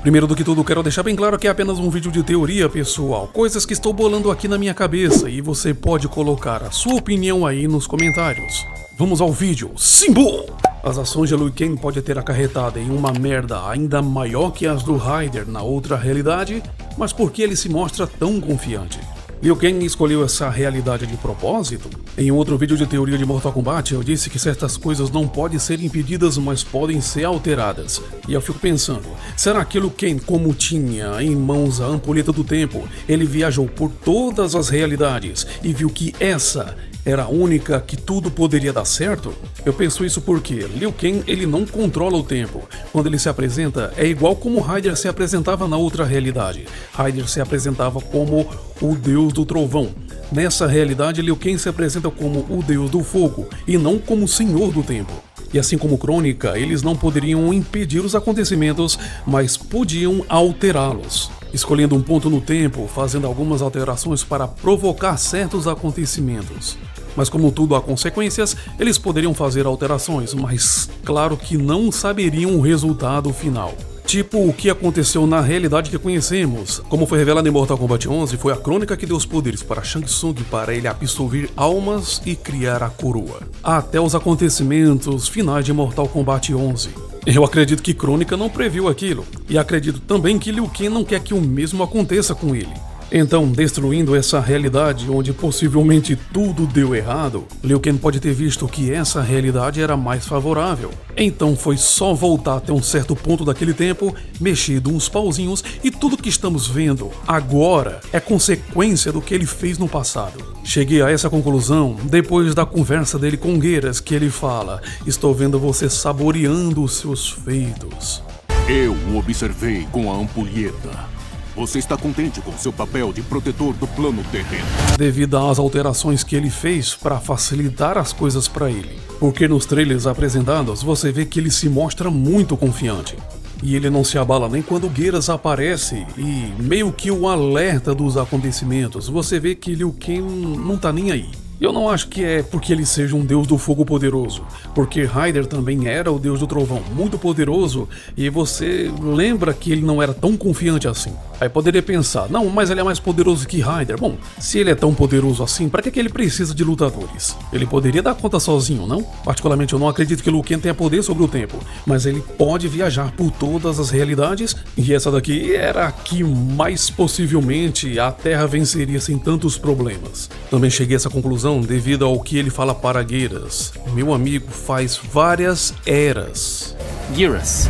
Primeiro do que tudo, quero deixar bem claro que é apenas um vídeo de teoria, pessoal. Coisas que estou bolando aqui na minha cabeça e você pode colocar a sua opinião aí nos comentários. Vamos ao vídeo. Simbol! As ações de Liu Kang pode ter acarretado em uma merda ainda maior que as do Raider na outra realidade, mas por que ele se mostra tão confiante? Liu Kang escolheu essa realidade de propósito? Em um outro vídeo de teoria de Mortal Kombat, eu disse que certas coisas não podem ser impedidas, mas podem ser alteradas. E eu fico pensando, será que Liu Kang, como tinha em mãos a ampulheta do tempo, ele viajou por todas as realidades e viu que essa era a única que tudo poderia dar certo? Eu penso isso porque Liu Kang ele não controla o tempo. Quando ele se apresenta, é igual como Raider se apresentava na outra realidade. Raider se apresentava como o deus do trovão. Nessa realidade, Liu Kang se apresenta como o deus do fogo e não como o senhor do tempo. E assim como Crônica, eles não poderiam impedir os acontecimentos, mas podiam alterá-los escolhendo um ponto no tempo, fazendo algumas alterações para provocar certos acontecimentos. Mas como tudo há consequências, eles poderiam fazer alterações, mas claro que não saberiam o resultado final. Tipo o que aconteceu na realidade que conhecemos. Como foi revelado em Mortal Kombat 11, foi a crônica que deu os poderes para Shang Tsung para ele absorver almas e criar a coroa. Até os acontecimentos finais de Mortal Kombat 11. Eu acredito que Crônica não previu aquilo, e acredito também que Liu Kang não quer que o mesmo aconteça com ele. Então, destruindo essa realidade onde possivelmente tudo deu errado, Liu Kang pode ter visto que essa realidade era mais favorável. Então foi só voltar até um certo ponto daquele tempo, mexido uns pauzinhos e tudo que estamos vendo agora é consequência do que ele fez no passado. Cheguei a essa conclusão depois da conversa dele com Gueiras, que ele fala: Estou vendo você saboreando os seus feitos. Eu o observei com a ampulheta. Você está contente com seu papel de protetor do plano terreno? Devido às alterações que ele fez para facilitar as coisas para ele. Porque nos trailers apresentados você vê que ele se mostra muito confiante. E ele não se abala nem quando Gueiras aparece e meio que o alerta dos acontecimentos. Você vê que Liu Kang não tá nem aí. Eu não acho que é porque ele seja um deus do fogo poderoso, porque Raider também era o deus do trovão, muito poderoso, e você lembra que ele não era tão confiante assim. Aí poderia pensar, não, mas ele é mais poderoso que Raider. Bom, se ele é tão poderoso assim, para que, que ele precisa de lutadores? Ele poderia dar conta sozinho, não? Particularmente eu não acredito que Liu Kang tenha poder sobre o tempo, mas ele pode viajar por todas as realidades, e essa daqui era a que mais possivelmente a Terra venceria sem tantos problemas. Também cheguei a essa conclusão devido ao que ele fala para Gueiras. Meu amigo faz várias eras. Gueiras,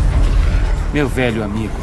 meu velho amigo,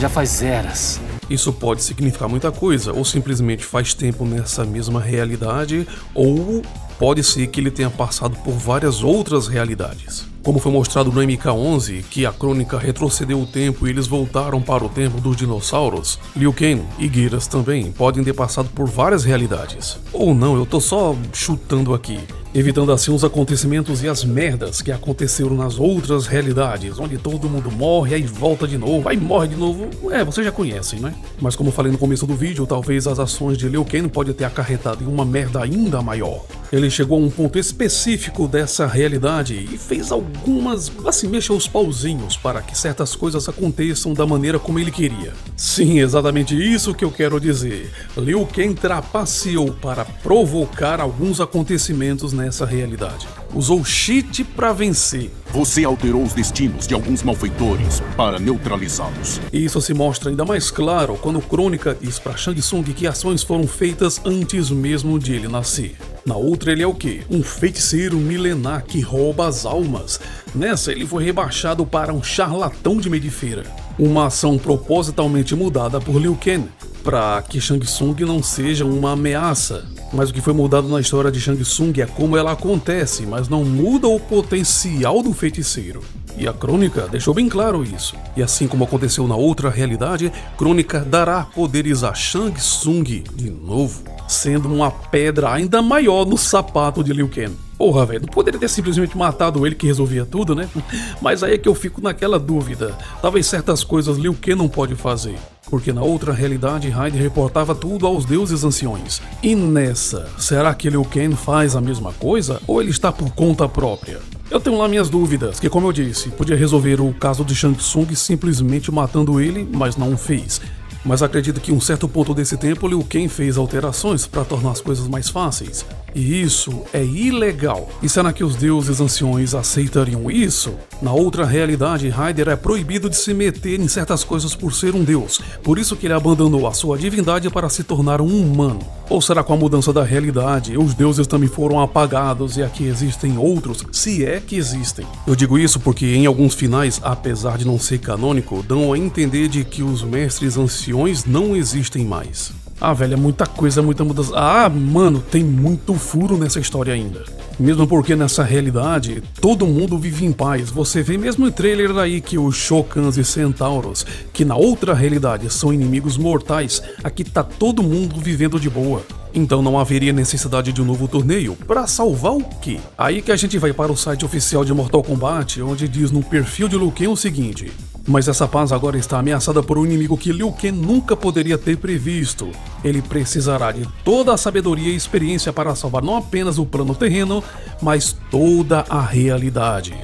já faz eras. Isso pode significar muita coisa, ou simplesmente faz tempo nessa mesma realidade, ou pode ser que ele tenha passado por várias outras realidades. Como foi mostrado no MK11, que a crônica retrocedeu o tempo e eles voltaram para o tempo dos dinossauros, Liu Kang e Giras também podem ter passado por várias realidades. Ou não, eu tô só chutando aqui evitando assim os acontecimentos e as merdas que aconteceram nas outras realidades, onde todo mundo morre, aí volta de novo, aí morre de novo. É, vocês já conhecem, né? Mas como falei no começo do vídeo, talvez as ações de Liu Kang pode ter acarretado em uma merda ainda maior. Ele chegou a um ponto específico dessa realidade e fez algumas, assim, mexeu os pauzinhos para que certas coisas aconteçam da maneira como ele queria. Sim, exatamente isso que eu quero dizer. Liu Kang trapaceou para provocar alguns acontecimentos nessa nessa realidade. Usou cheat para vencer. Você alterou os destinos de alguns malfeitores para neutralizá-los. E isso se mostra ainda mais claro quando Crônica diz para Shang Tsung que ações foram feitas antes mesmo de ele nascer. Na outra ele é o que? Um feiticeiro milenar que rouba as almas. Nessa ele foi rebaixado para um charlatão de medifeira. Uma ação propositalmente mudada por Liu Kang, para que Shang Tsung não seja uma ameaça. Mas o que foi mudado na história de Shang Tsung é como ela acontece, mas não muda o potencial do feiticeiro. E a Crônica deixou bem claro isso. E assim como aconteceu na outra realidade, Crônica dará poderes a Shang Tsung de novo, sendo uma pedra ainda maior no sapato de Liu Kang. Porra, velho, não poderia ter simplesmente matado ele que resolvia tudo, né? Mas aí é que eu fico naquela dúvida. Talvez certas coisas Liu Kang não pode fazer. Porque na outra realidade Hyde reportava tudo aos deuses anciões. E nessa, será que Liu Kang faz a mesma coisa ou ele está por conta própria? Eu tenho lá minhas dúvidas, que como eu disse, podia resolver o caso de Shang Tsung simplesmente matando ele, mas não fez. Mas acredito que em um certo ponto desse tempo Liu Kang fez alterações para tornar as coisas mais fáceis. E isso é ilegal. E será que os deuses anciões aceitariam isso? Na outra realidade, Ryder é proibido de se meter em certas coisas por ser um deus. Por isso que ele abandonou a sua divindade para se tornar um humano. Ou será com a mudança da realidade, os deuses também foram apagados e aqui existem outros, se é que existem? Eu digo isso porque em alguns finais, apesar de não ser canônico, dão a entender de que os mestres anciões não existem mais. Ah, velho, é muita coisa, muita mudança. Ah, mano, tem muito furo nessa história ainda. Mesmo porque nessa realidade, todo mundo vive em paz. Você vê mesmo em trailer aí que os Shokans e Centauros, que na outra realidade são inimigos mortais, aqui tá todo mundo vivendo de boa. Então não haveria necessidade de um novo torneio. Para salvar o quê? Aí que a gente vai para o site oficial de Mortal Kombat, onde diz no perfil de Liu Kang o seguinte: mas essa paz agora está ameaçada por um inimigo que Liu Kang nunca poderia ter previsto. Ele precisará de toda a sabedoria e experiência para salvar não apenas o plano terreno, mas toda a realidade.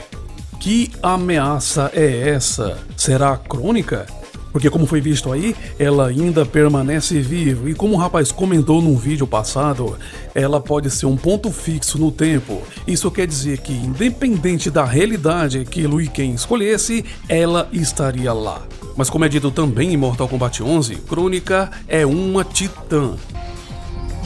Que ameaça é essa? Será a crônica? Porque como foi visto aí, ela ainda permanece viva e como o rapaz comentou num vídeo passado, ela pode ser um ponto fixo no tempo. Isso quer dizer que independente da realidade que Liu Kang escolhesse, ela estaria lá. Mas como é dito também em Mortal Kombat 11, Crônica é uma titã.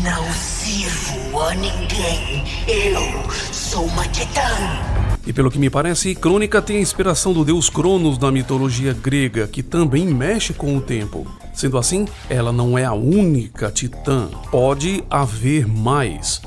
Não sirvo a ninguém. Eu sou uma titã. E pelo que me parece, Crônica tem a inspiração do deus Cronos da mitologia grega, que também mexe com o tempo. Sendo assim, ela não é a única titã, pode haver mais.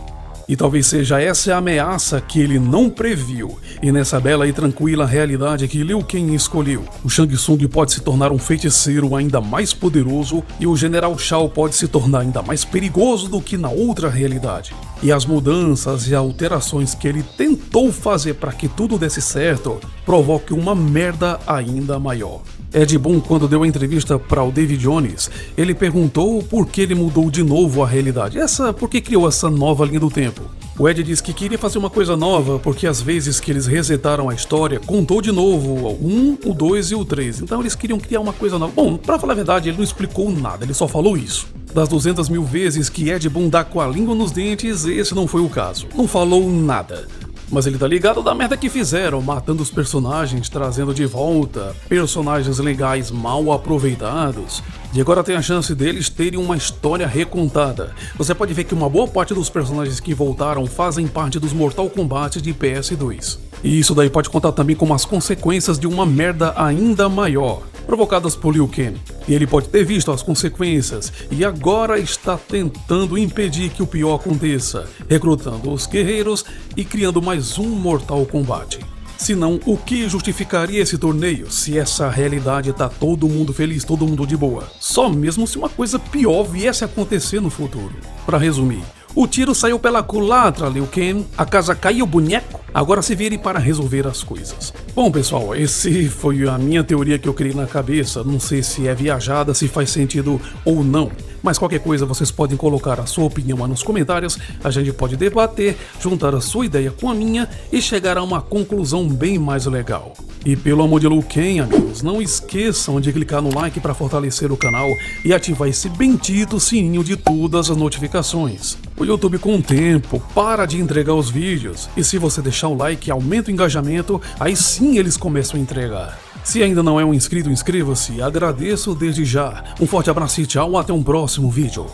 E talvez seja essa a ameaça que ele não previu. E nessa bela e tranquila realidade que Liu Kang escolheu, o Shang Tsung pode se tornar um feiticeiro ainda mais poderoso e o General Shao pode se tornar ainda mais perigoso do que na outra realidade. E as mudanças e alterações que ele tentou fazer para que tudo desse certo provoque uma merda ainda maior. Ed Boon, quando deu a entrevista para o David Jones, ele perguntou por que ele mudou de novo a realidade. Essa, por que criou essa nova linha do tempo? O Ed disse que queria fazer uma coisa nova, porque às vezes que eles resetaram a história, contou de novo o 1, o 2 e o 3. Então eles queriam criar uma coisa nova. Bom, pra falar a verdade, ele não explicou nada, ele só falou isso. Das 200 mil vezes que Ed Boon dá com a língua nos dentes, esse não foi o caso. Não falou nada. Mas ele tá ligado da merda que fizeram, matando os personagens, trazendo de volta personagens legais mal aproveitados. E agora tem a chance deles terem uma história recontada. Você pode ver que uma boa parte dos personagens que voltaram fazem parte dos Mortal Kombat de PS2. E isso daí pode contar também com as consequências de uma merda ainda maior provocadas por Liu Kang. E ele pode ter visto as consequências e agora está tentando impedir que o pior aconteça, recrutando os guerreiros e criando mais um Mortal Kombat. Senão, o que justificaria esse torneio se essa realidade tá todo mundo feliz, todo mundo de boa? Só mesmo se uma coisa pior viesse a acontecer no futuro. Para resumir, o tiro saiu pela culatra, Liu Kang, a casa caiu boneco, agora se vire para resolver as coisas. Bom pessoal, esse foi a minha teoria que eu criei na cabeça, não sei se é viajada, se faz sentido ou não. Mas qualquer coisa vocês podem colocar a sua opinião nos comentários, a gente pode debater, juntar a sua ideia com a minha e chegar a uma conclusão bem mais legal. E pelo amor de Kang, amigos, não esqueçam de clicar no like para fortalecer o canal e ativar esse bendito sininho de todas as notificações. O YouTube com o tempo para de entregar os vídeos e se você deixar o like aumenta o engajamento, aí sim eles começam a entregar. Se ainda não é um inscrito, inscreva-se. Agradeço desde já. Um forte abraço e tchau, até um próximo vídeo.